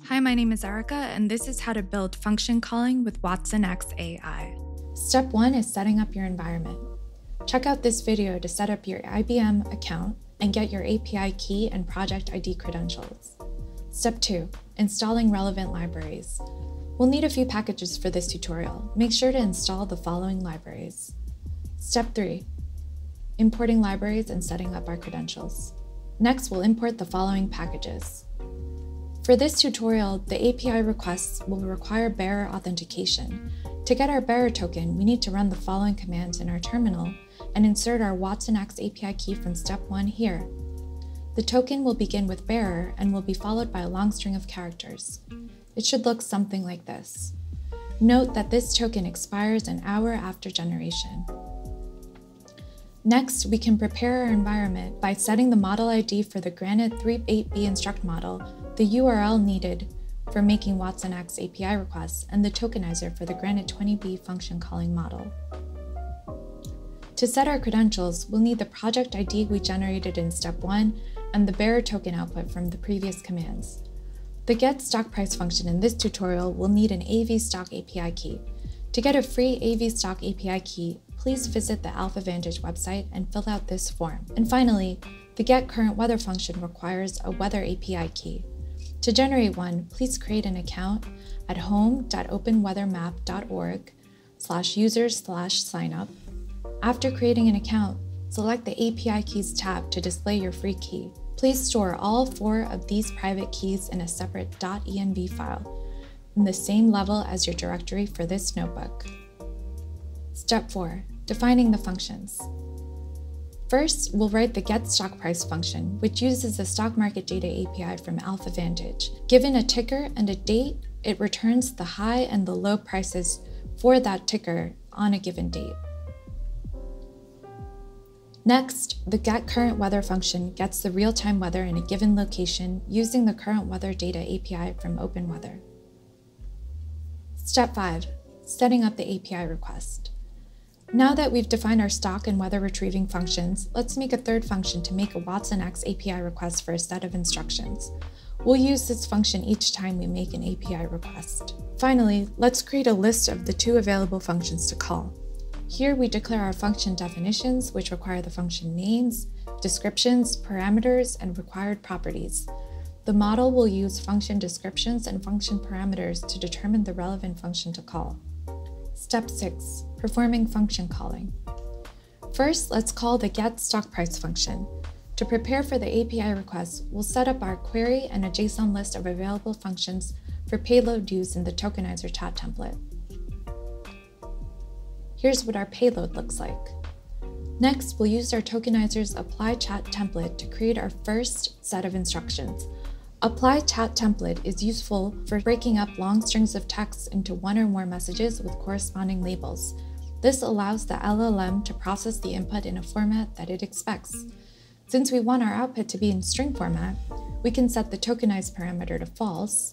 Hi, my name is Erika, and this is how to build function calling with watsonx AI. Step one is setting up your environment. Check out this video to set up your IBM account and get your API key and project ID credentials. Step two, installing relevant libraries. We'll need a few packages for this tutorial. Make sure to install the following libraries. Step three, importing libraries and setting up our credentials. Next, we'll import the following packages. For this tutorial, the API requests will require bearer authentication. To get our bearer token, we need to run the following commands in our terminal and insert our watsonx API key from step 1 here. The token will begin with bearer and will be followed by a long string of characters. It should look something like this. Note that this token expires an hour after generation. Next, we can prepare our environment by setting the model ID for the Granite 3.8b instruct model the URL needed for making watsonx API requests, and the tokenizer for the Granite 20b function calling model. To set our credentials, we'll need the project ID we generated in step 1 and the bearer token output from the previous commands. The get stock price function in this tutorial will need an AV stock API key. To get a free AV stock API key, please visit the AlphaVantage website and fill out this form. And finally, the get current weather function requires a weather API key. To generate one, please create an account at home.openweathermap.org slash users slash signup. After creating an account, select the API Keys tab to display your free key. Please store all four of these private keys in a separate .env file in the same level as your directory for this notebook. Step 4. Defining the functions. First, we'll write the get stock price function, which uses the stock market data API from AlphaVantage. Given a ticker and a date, it returns the high and the low prices for that ticker on a given date. Next, the get current weather function gets the real-time weather in a given location using the current weather data API from OpenWeather. Step 5. Setting up the API request. Now that we've defined our stock and weather retrieving functions, let's make a third function to make a watsonx API request for a set of instructions. We'll use this function each time we make an API request. Finally, let's create a list of the two available functions to call. Here we declare our function definitions, which require the function names, descriptions, parameters, and required properties. The model will use function descriptions and function parameters to determine the relevant function to call. Step 6. Performing function calling. First, let's call the get stock price function. To prepare for the API request, we'll set up our query and a JSON list of available functions for payload used in the tokenizer chat template. Here's what our payload looks like. Next, we'll use our tokenizer's apply chat template to create our first set of instructions, Apply chat template is useful for breaking up long strings of text into one or more messages with corresponding labels. This allows the LLM to process the input in a format that it expects. Since we want our output to be in string format, we can set the tokenized parameter to false.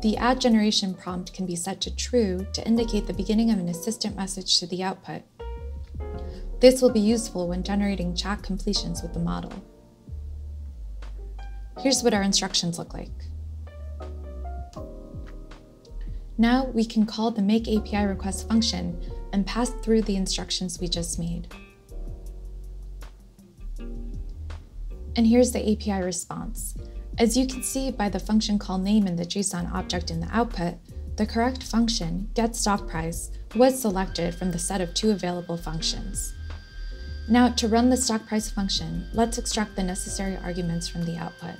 The add generation prompt can be set to true to indicate the beginning of an assistant message to the output. This will be useful when generating chat completions with the model. Here's what our instructions look like. Now we can call the make API request function and pass through the instructions we just made. And here's the API response. As you can see by the function call name in the JSON object in the output, the correct function, getStockPrice, was selected from the set of two available functions. Now, to run the stock price function, let's extract the necessary arguments from the output.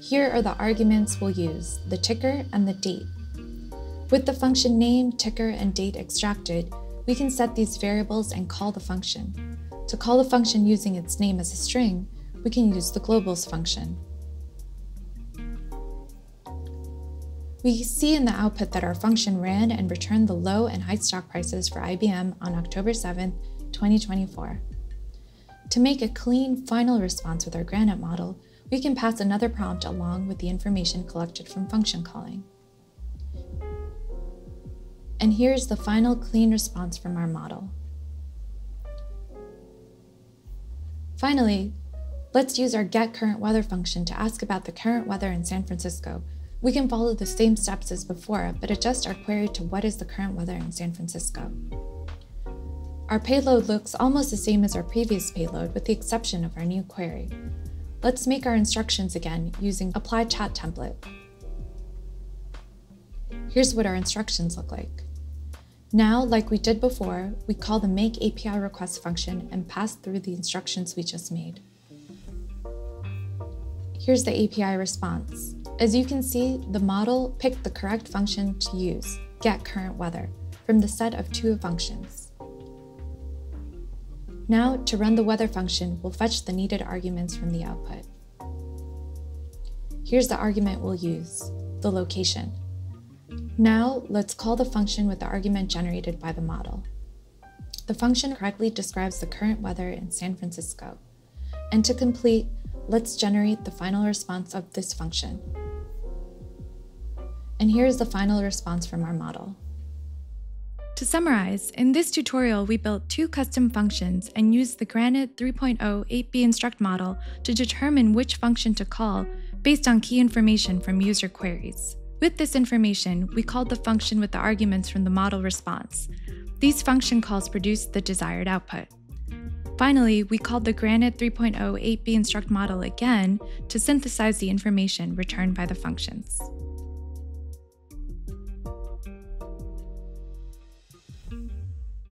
Here are the arguments we'll use, the ticker and the date. With the function name, ticker, and date extracted, we can set these variables and call the function. To call the function using its name as a string, we can use the globals function. We see in the output that our function ran and returned the low and high stock prices for IBM on October 7, 2024. To make a clean final response with our Granite model, we can pass another prompt along with the information collected from function calling. And here's the final clean response from our model. Finally, Let's use our getCurrentWeather function to ask about the current weather in San Francisco. We can follow the same steps as before, but adjust our query to what is the current weather in San Francisco. Our payload looks almost the same as our previous payload with the exception of our new query. Let's make our instructions again using apply chat template. Here's what our instructions look like. Now, like we did before, we call the make API request function and pass through the instructions we just made. Here's the API response. As you can see, the model picked the correct function to use, getCurrentWeather, from the set of two functions. Now, to run the weather function, we'll fetch the needed arguments from the output. Here's the argument we'll use, the location. Now, let's call the function with the argument generated by the model. The function correctly describes the current weather in San Francisco. And to complete, let's generate the final response of this function. And here's the final response from our model. To summarize, in this tutorial, we built two custom functions and used the Granite 3.0 8B instruct model to determine which function to call based on key information from user queries. With this information, we called the function with the arguments from the model response. These function calls produced the desired output. Finally, we called the Granite 3.0 8B instruct model again to synthesize the information returned by the functions.